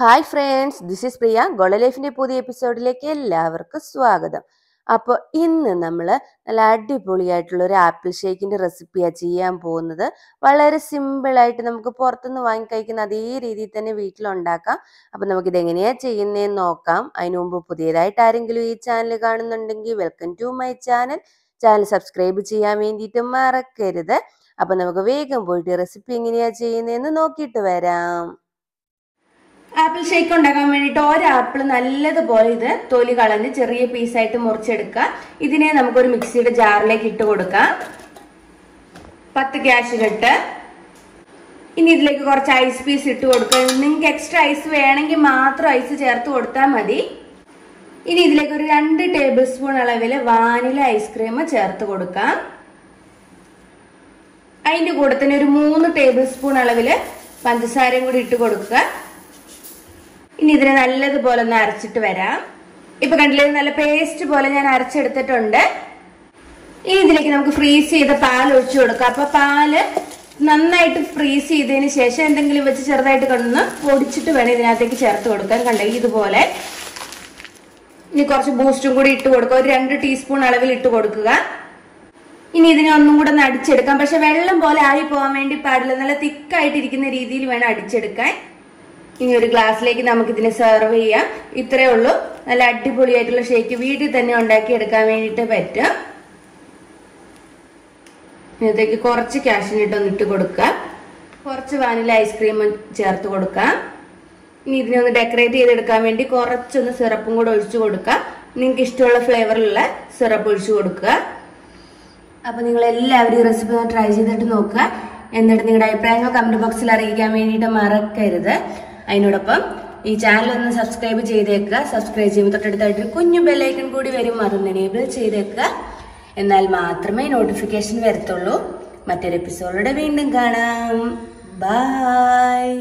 Hi friends this is Priya Gola ലൈഫിന്റെ പുതിയ എപ്പിസോഡിലേക്ക് എല്ലാവർക്കും സ്വാഗതം. അപ്പോൾ ഇന്ന് നമ്മൾ നല്ല അടിപൊളിയായിട്ടുള്ള ഒരു ആപ്പിൾ ഷേക്കിന്റെ റെസിപ്പിയാണ് ചെയ്യാൻ പോകുന്നത്. വളരെ സിമ്പിളായിട്ട് നമുക്ക് പുറത്തുനിന്ന് വാങ്ങി കഴിക്കുന്ന അതേ രീതിയിൽ തന്നെ വീട്ടിലുണ്ടാക്കാം. അപ്പോൾ നമുക്കിത് എങ്ങനെയാണ് ചെയ്യുന്നതെന്ന് നോക്കാം. അതിനു മുമ്പ് പുതിയതായിട്ട് ആരെങ്കിലും ഈ ചാനൽ കാണുന്നുണ്ടെങ്കിൽ welcome to my channel channel subscribe ചെയ്യാൻ വേണ്ടിയിട്ട് മറക്കരുത്. അപ്പോൾ നമുക്ക് വേഗം പോയിട്ട് റെസിപ്പി എങ്ങനെയാണ് ചെയ്യുന്നതെന്ന് നോക്കിയിട്ട് വരാം. ആപ്പിൾ ഷേക്ക് ഉണ്ടാക്കാൻ വേണ്ടിയിട്ട് ഒരാപ്പിൾ നല്ലതുപോലെ ഇത് തൊലി കളഞ്ഞ് ചെറിയ പീസായിട്ട് മുറിച്ചെടുക്കുക. ഇതിനെ നമുക്കൊരു മിക്സിയുടെ ജാറിലേക്ക് ഇട്ട് കൊടുക്കാം. പത്ത് ക്യാഷ് കെട്ട് ഇനി ഇതിലേക്ക് കുറച്ച് ഐസ് പീസ് ഇട്ട് കൊടുക്കുക. നിങ്ങൾക്ക് എക്സ്ട്രാ ഐസ് വേണമെങ്കിൽ മാത്രം ഐസ് ചേർത്ത് കൊടുത്താൽ മതി. ഇനി ഇതിലേക്ക് ഒരു രണ്ട് ടേബിൾ സ്പൂൺ അളവിൽ വാനില ഐസ്ക്രീം ചേർത്ത് കൊടുക്കാം. അതിന്റെ കൂടെ തന്നെ ഒരു മൂന്ന് ടേബിൾ സ്പൂൺ അളവിൽ പഞ്ചസാരയും കൂടി ഇട്ട് കൊടുക്കുക. ഇനി ഇതിനെ നല്ലതുപോലെ ഒന്ന് അരച്ചിട്ട് വരാം. ഇപ്പൊ കണ്ടില്ലേ നല്ല പേസ്റ്റ് പോലെ ഞാൻ അരച്ചെടുത്തിട്ടുണ്ട്. ഇനി ഇതിലേക്ക് നമുക്ക് ഫ്രീസ് ചെയ്ത പാൽ ഒഴിച്ചു കൊടുക്കാം. അപ്പൊ പാൽ നന്നായിട്ട് ഫ്രീസ് ചെയ്തതിന് ശേഷം എന്തെങ്കിലും വെച്ച് ചെറുതായിട്ട് കൊണ്ടൊന്ന് പൊടിച്ചിട്ട് വേണം ഇതിനകത്തേക്ക് ചേർത്ത് കൊടുക്കാൻ. കണ്ടെങ്കിൽ ഇതുപോലെ. ഇനി കുറച്ച് ബൂസ്റ്റും കൂടി ഇട്ട് കൊടുക്കുക ഒരു രണ്ട് ടീസ്പൂൺ അളവിൽ ഇട്ട് കൊടുക്കുക. ഇനി ഇതിനെ ഒന്നും കൂടെ ഒന്ന് അടിച്ചെടുക്കാം. പക്ഷെ വെള്ളം പോലെ ആയി പോകാൻ വേണ്ടി പാടില്ല. നല്ല തിക്കായിട്ടിരിക്കുന്ന രീതിയിൽ വേണം അടിച്ചെടുക്കാൻ. ഇനി ഒരു ഗ്ലാസ്സിലേക്ക് നമുക്ക് ഇതിനെ സെർവ് ചെയ്യാം. ഇത്രയേ ഉള്ളൂ. നല്ല അടിപൊളിയായിട്ടുള്ള ഷേക്ക് വീട്ടിൽ തന്നെ ഉണ്ടാക്കി എടുക്കാൻ വേണ്ടിയിട്ട് പറ്റും. ഇതിനകത്തേക്ക് കുറച്ച് കാഷ്യൂനട്ട് ഒന്ന് ഇട്ട് കൊടുക്കുക. കുറച്ച് വാനില ഐസ്ക്രീം ചേർത്ത് കൊടുക്കാം ഇനി ഇതിനെ ഒന്ന് ഡെക്കറേറ്റ് ചെയ്തെടുക്കാൻ വേണ്ടി കുറച്ചൊന്ന് സിറപ്പും കൂടെ ഒഴിച്ചു കൊടുക്കുക. നിങ്ങൾക്ക് ഇഷ്ടമുള്ള ഫ്ലേവറിലുള്ള സിറപ്പ് ഒഴിച്ചു കൊടുക്കുക. അപ്പൊ നിങ്ങൾ എല്ലാവരും ഈ റെസിപ്പി ഒന്ന് ട്രൈ ചെയ്തിട്ട് നോക്കുക. എന്നിട്ട് നിങ്ങളുടെ അഭിപ്രായങ്ങൾ കമന്റ് ബോക്സിൽ അറിയിക്കാൻ വേണ്ടിയിട്ട് മറക്കരുത്. അതിനോടൊപ്പം ഈ ചാനൽ ഒന്ന് സബ്സ്ക്രൈബ് ചെയ്തേക്കുക. സബ്സ്ക്രൈബ് ചെയ്യുമ്പോൾ തൊട്ടടുത്തായിട്ട് ഒരു കുഞ്ഞു ബെല്ലൈക്കൺ കൂടി വരും. അതൊന്ന് എനേബിൾ ചെയ്തേക്കുക. എന്നാൽ മാത്രമേ നോട്ടിഫിക്കേഷൻ വരത്തുള്ളൂ. മറ്റൊരു എപ്പിസോഡിലൂടെ വീണ്ടും കാണാം. ബൈ